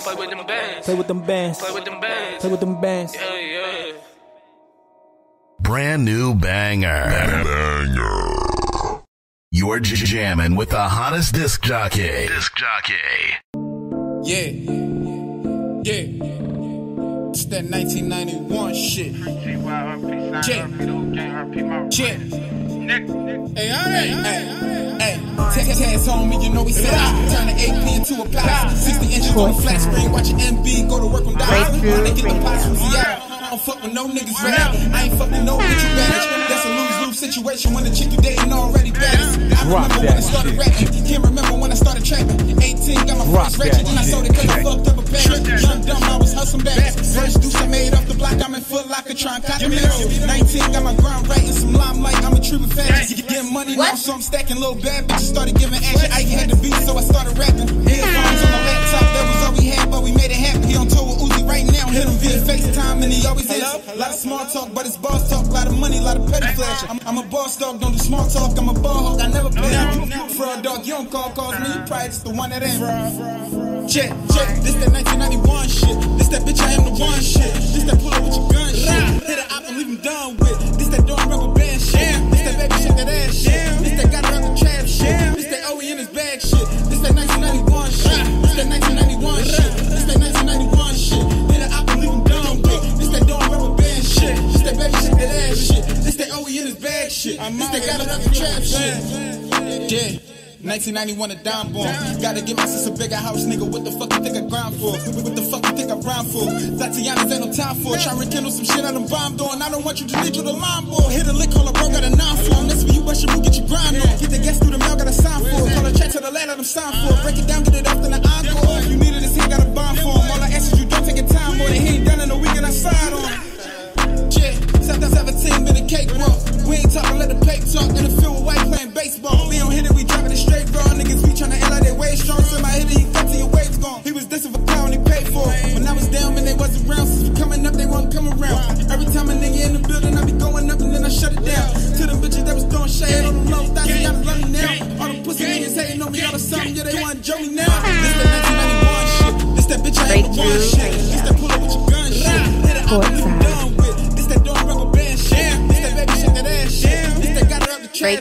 Play with them bands. Play with them bands. Play with them bands. Play with them bands. Yeah, yeah. Brand new banger. Banger. You're j- jamming with the hottest disc jockey. Disc jockey. Yeah. Yeah. It's that 1991 shit. Check. Check. Hey, alright. Hey, hey. Taz Taz told me, you know he said I turn the AP into a palace. 60 inches on a flat screen, watching MB go to work on dials. They get the pots from Seattle. I don't fuck with no niggas rap. I ain't fucking no bitch you bad. That's a lose-lose situation when the chick you dating already bad. I remember when I started rapping. Can't remember when I started trapping. 18, got my first ratchet, and I sold it cause I fucked up a parent. Young dumb, I was hustling back. First deuce I made off the block, I'm in Foot Locker trying to cop the middle. 19, got my grind right and some limelight. I'm a true fast. Getting money now, so I'm stacking little bad bitches. Started giving action. I had the beat, so I started rapping. Lot of small talk, but it's boss talk. A lot of money, a lot of petty flash. I'm, I'm a boss dog, don't do small talk. I'm a ball hawk, I never play. Fraud dog, you don't call calls me. You probably just the one that ain't. Check, check. This that 1991 shit. This that bitch I am the one shit. This that pull up with your gun shit. Hit a op and leave him done with. This that don't rubber band shit. This that baby shit that ass shit. This that got 1991 a dime bomb. Gotta get my sister bigger house, nigga. What the fuck you think I grind for? What the fuck you think I rhyme for? Tatiana's ain't no time for. Try to rekindle some shit I done bombed on. I don't want you to lead you the line boy. Hit a lick, call a bro, got a nine for.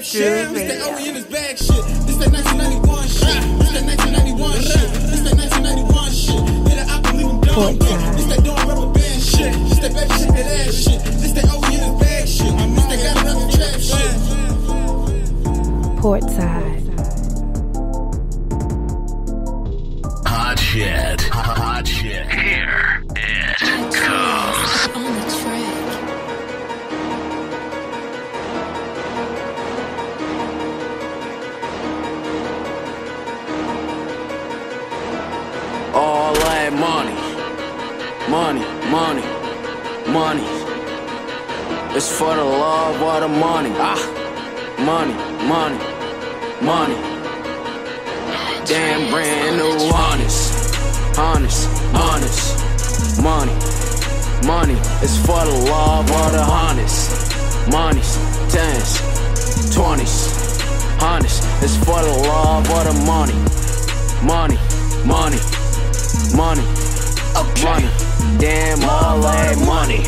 Shit. This that his bag shit. This that 1991 shit. This that 1991 shit. This that 1991 shit. Hit it up and leave him done. This that don't rubber band shit. This that baby shit, that ass shit. Money, money. It's for the love of the money. Ah, money, money, money. Damn brand new honest, honest, honest. Money, money. It's for the love of the honest. Monies, tens, twenties, honest. It's for the love of the money. Money, money, money, money. Damn, all that money,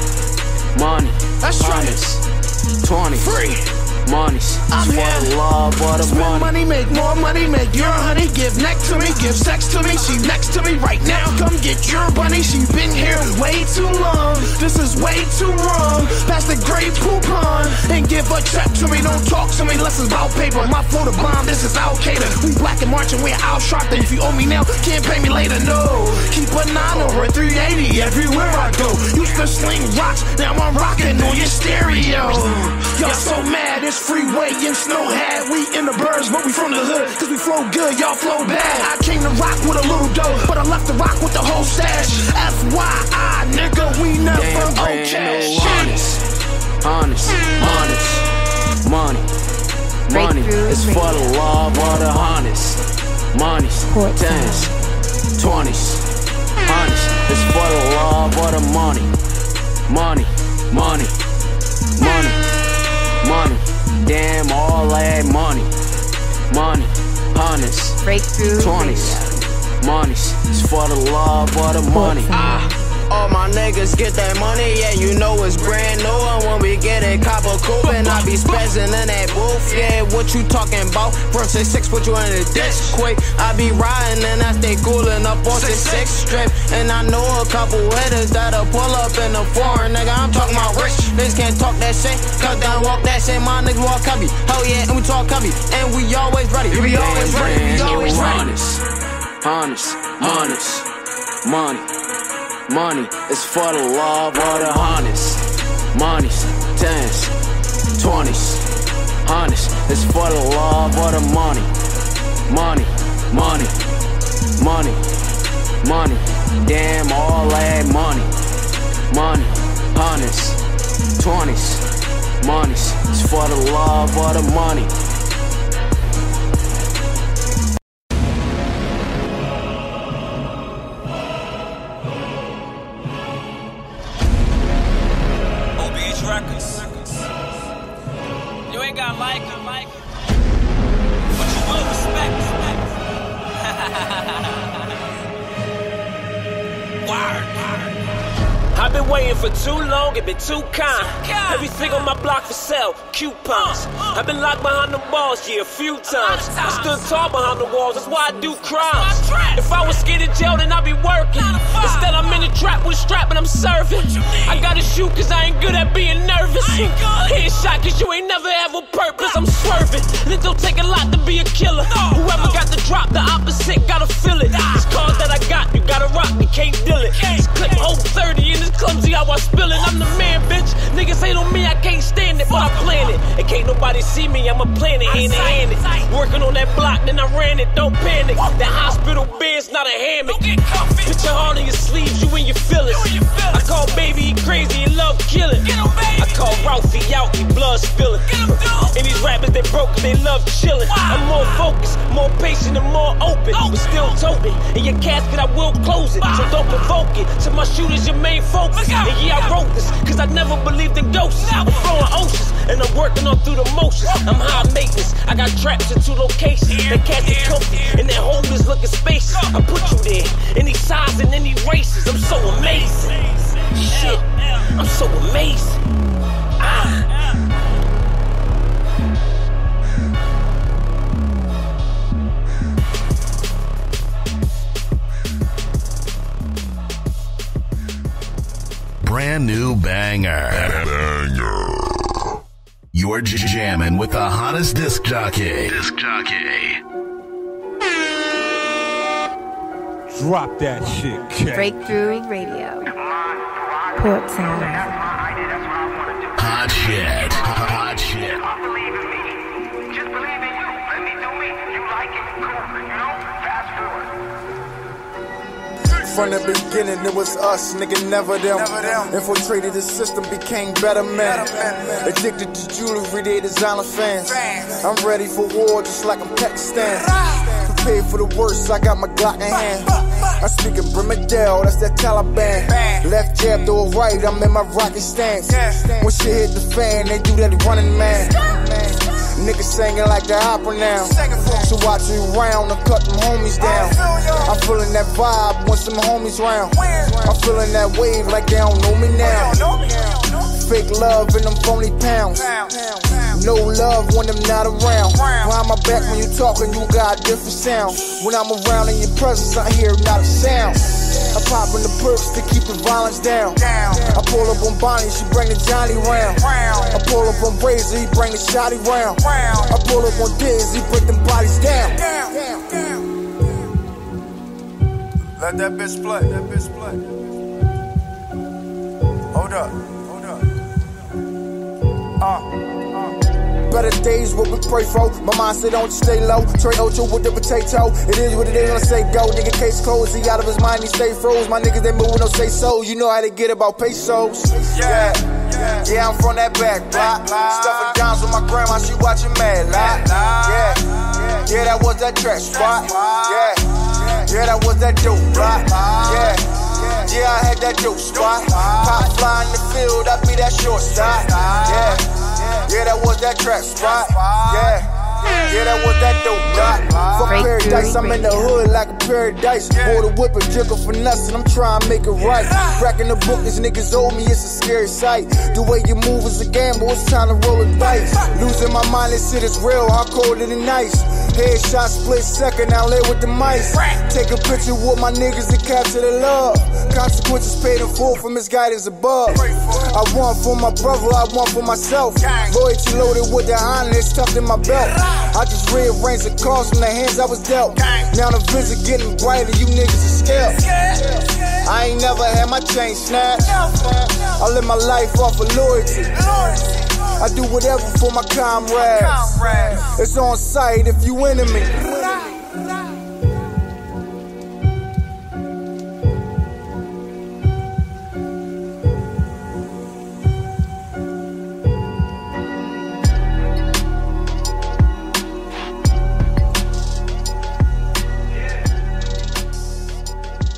money. That's right. Twenty, Free. Monies. I'm here. love of the Spend money. money, make more money, make your honey. Give neck to me, give sex to me. She next to me right now. Come get your bunny. She been here way too long. This is way too wrong. Pass the great coupon and give a check to me. Don't talk to me unless it's about paper. My flow the bomb. This is Al Qaeda. We black and marching. We're. Then if you owe me now, can't pay me later. No. Keep a nine over 380 everywhere I go. Used to sling rocks. Now I'm rocking on your stereo. Y'all so mad. It's freeway and snow hat. We in the birds, but we from the hood. Cause we flow good, y'all flow bad. I came to rock with a little dough, but I left the rock with the whole stash. FYI, nigga, we never Damn go brand cash. new honest, honest, honest. Money, money. Breakthrough It's for the love of the honest. Monies, Port tens, twenties, honest. It's for the love of the money. Money, money, money, money. Damn, all that money, money, honest. Breakthrough. Twenties, Money's it's for the love of the money. Ah. All my niggas get that money, yeah, you know it's brand new. And when we get it, cop a coupe, and I be spazzing in that booth. Yeah, what you talking about? From 6 put you in the ditch quick. I be riding and I stay coolin' up on the 6 strip. And I know a couple hitters that'll pull up in the foreign, nigga. I'm talking about rich. Niggas can't talk that shit. Cut down, walk that shit. My niggas walk cubby. Hell yeah, and we talk cubby. And we always ready. We always ready. We always ready. Honest, honest, honest, money. Money is for the love of the honest. Money's tens, twenties, hundreds. It's for the love of the money. Money, money, money, money. Damn, all that money. Money, hundreds, twenties, monies. It's for the love of the money. Ain't got like it, like it. But you will respect, respect. Word, word. I've been waiting for too long, it been too kind. Everything on my block for sale, coupons. I've been locked behind the walls, yeah, a few times. I stood tall behind the walls, that's why I do crimes. If I was scared of jail, then I'd be working. Instead, I'm in the trap with strap and I'm serving. I gotta shoot cause I ain't good at being nervous. Headshot cause you ain't never have a purpose, I'm swerving. And it don't take a lot to be a killer. Whoever got the drop, the opposite gotta feel it. These cars that I got, gotta rock, can't deal it. Clip hold 30 and it's clumsy how I spill it. I'm the man, bitch. Niggas hate on me, I can't stand it, but I plan it. And can't nobody see me, I'm a planet, hand in hand it. Working on that block, then I ran it, don't panic. That hospital bed's not a hammock. Put your heart in your sleeves, you and your feelings. I call baby, he crazy, he love killing. I call Ralphie out, he blood spilling. Broke, they love chilling. I'm more focused, more patient, and more open. But still toting. In your casket, I will close it. So don't provoke it. So my shooters, your main focus. And yeah, I wrote this, cause I never believed in ghosts. I'm throwing oceans, and I'm working on through the motions. I'm high maintenance. I got traps in two locations. That is comfy, and that home is looking spacious. I put you there, any size and any races. I'm so amazing. Shit, I'm so amazing. Ah. Brand new banger. Banger. You're j- jamming with the hottest disc jockey. Disc jockey. Drop that shit, kid. Breakthrough Radio. Portside. Hot shit. Hot shit. From the beginning, it was us, nigga, never them. Infiltrated the system, became better men. Addicted to jewelry, they designer fans. I'm ready for war, just like I'm Pakistan. Prepared for the worst, I got my Glock in hand. I speak in Brimadell, that's that Taliban. Left jab, throw a right, I'm in my rocket stance. When shit hit the fan, they do that running man. Niggas singing like the opera now. So watch me round and cut them homies down. I'm feeling that vibe when some homies round. I'm feeling that wave like they don't know me now. Fake love in them phony pounds. No love when I'm not around. Behind my back when you talking, you got a different sound. When I'm around in your presence, I hear not a sound. I pop in the perks to keep the violence down. I pull up on Bonnie, she bring the Johnny round. I pull up on Razor, he bring the shotty round. I pull up on Diz, he break them bodies down. Let that bitch play. That bitch play. Hold up. Hold up. Uh. Better days, what we pray for. My mind said don't you stay low. Trey Ocho with the potato. It is what it is, I'ma say go. Nigga case closed, he out of his mind, he stay froze. My niggas, they moving, no say so. You know how they get about pesos. Yeah, yeah, I'm from that back block. Stuffing downs with my grandma, she watching Mad Lot. Yeah, yeah, that was that track spot. Yeah, yeah, that was that dope block. Yeah. Yeah, I had that dope spot. Pop fly in the field, I be that shortstop. Yeah, yeah, that was that track spot. Yeah, Yeah, that was that dope dot. Fuck paradise, I'm in the hood like a paradise. Hold the whip and jiggle for nothing, I'm trying to make it right. Cracking the book, these niggas owe me, it's a scary sight. The way you move is a gamble, it's time to roll a dice. Losing my mind, this shit is real, how cold it nice. Headshot split second, now lay with the mice. Take a picture with my niggas and capture the love. Consequences paid in full from misguidance above. I want for my brother, I want for myself. Loyalty loaded with the honor, it's stuffed in my belt. I just rearranged the cards from the hands I was dealt. Now the vision getting brighter, you niggas are scared. I ain't never had my chain snatched. I live my life off of loyalty. I do whatever for my comrades. It's on sight if you into me.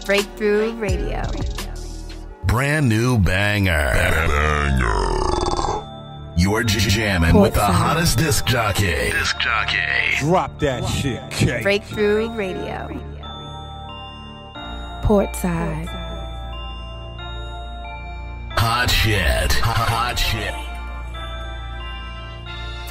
Breakthrough Radio. Brand new banger. Banger. You're j- jamming with the hottest disc jockey. Disc jockey. Drop that shit, K. Breakthrough Radio. Portside. Hot shit. Hot shit.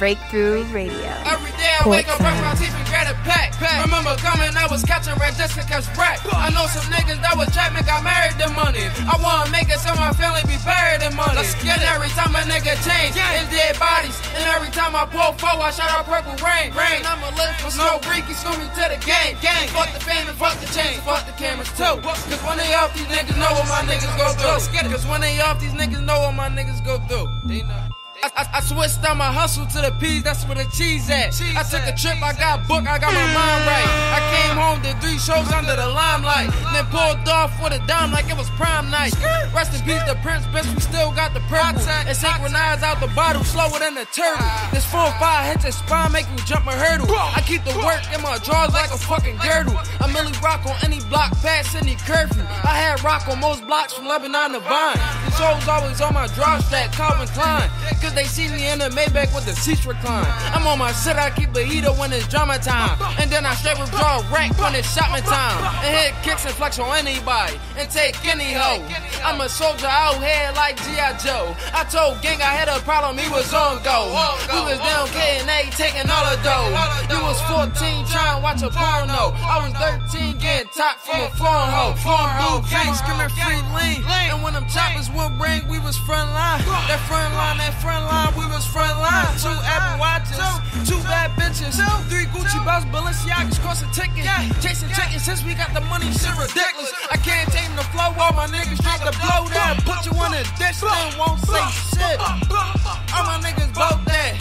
Breakthrough Radio. Every day I wake up, brush my Portside. teeth and grab a pack. Remember coming, I was catching red just to catch rap. I know some niggas that was trapping, got married to money. I wanna make it so my family be buried in money. And every time a nigga change, yeah. it's dead bodies. And every time I pull four, I shout out purple rain. Rain, I'ma live for snow, freaky, school me to the game. Gang, fuck the fame and fuck the chains, fuck the cameras too. Cause when they off, these niggas know what my niggas go through. Cause when they off, these niggas know what my niggas go through. They know. I, I, I switched on my hustle to the P's, that's where the cheese at. Cheese I took a trip, I got booked, I got my mind right. I came home, did three shows under the limelight. Then pulled off with a dime like it was prime night. Rest in peace, the prince, bitch, we still got the purple. And synchronize out the bottle, slower than the turtle. This four five hits your spine, make you jump a hurdle. I keep the work in my drawers like a fucking girdle. I Millie rock on any block, past any curfew. I had rock on most blocks from Lebanon to Vine. These hoes always on my drop strap, Calvin Klein. Cause they see me in the Maybach with the seats recline. I'm on my shit, I keep a heater when it's drama time. And then I straight withdraw rank when it's shopping time. And hit kicks and flex on anybody. And take any hoe. I'm a soldier out here like G.I. Joe. I told gang I had a problem, he was on go. We was down K&A taking all the dough. You was 14 trying to watch a porno. I was 13 getting top from a foreign hoe. Foreign blue gang screaming free lean. And when them choppers would ring, we was front line. That front line, that front line, we was front line. Two Apple watches, two bad bitches, three Gucci belts, Balenciagas cross a ticket. Chasing chicken since we got the money, shit ridiculous. I can't tame the flow, all my niggas straight to blow that. Put you on a dish, then won't say shit. All my niggas both that.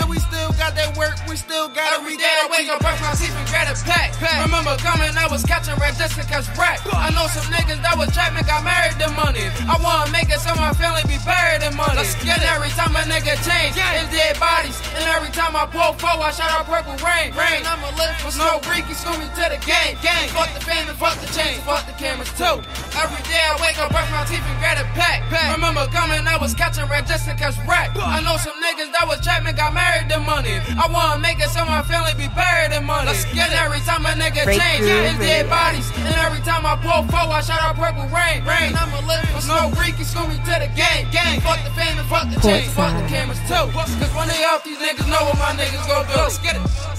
And we still got that work, we still got Every day I wake up, brush my teeth and grab a pack. Remember coming, I was catching red just to catch rap. I know some niggas that was trapping, got married to money. I wanna make it so my family be buried in money. And every time a nigga change, it's dead bodies. And every time I pull four, I shout out purple rain. Rain, I'ma live for snow, freaky, school me to the game. Gang, fuck the fame and fuck the chains, fuck the cameras too. Every day I wake up, brush my teeth and grab a pack. pack. Remember coming, I was catching red just to catch rap. I know some niggas that was trapping, got married to money. I wanna make it so my family be buried in money. And every time a nigga change, Breakthrough it's dead bodies. And every time I pull four, I shout out purple rain. Rain, I'ma live for snow, freaky, school me to the game. Gang, fuck the fame and fuck the chains, fuck the cameras too. Cause when they off, these niggas know what my niggas go do. Let's get it.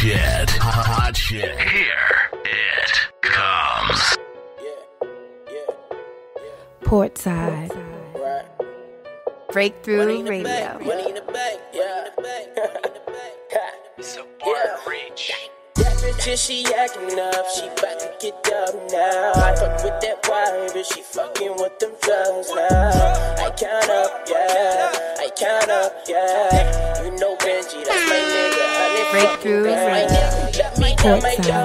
Shit. Hot shit. Here it comes. Portside. Breakthrough Radio. Money in the bank, yeah. so hard to reach. That bitch, yeah, she acting up. She bout to get up now. I fuck with that wife, but she fucking with them drugs now. I count up, yeah. I count up, yeah. You know Benji, that's my nigga. Honey, Breakthrough right